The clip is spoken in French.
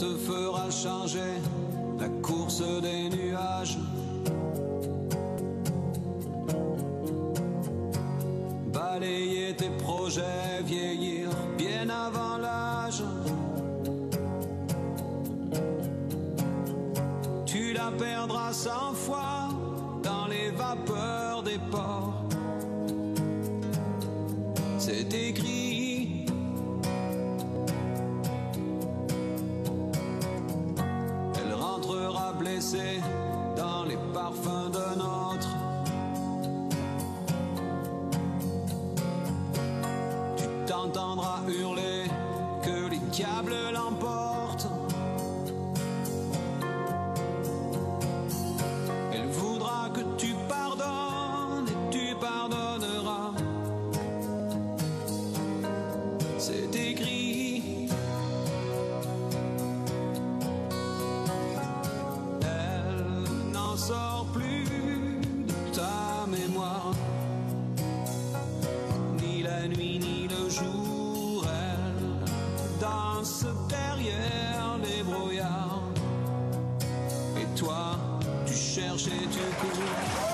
te fera changer la course des nuages. Balayer tes projets, vieillir bien avant l'âge. Tu la perdras cent fois dans les vapeurs des ports. C'est écrit. Dans les parfums d'un autre. Tu t'entendras hurler que les câbles l'emportent. Elle voudra que tu pardonnes et tu pardonneras. C'est écrit. Danse derrière les brouillards. Et toi, tu cherches et tu cours.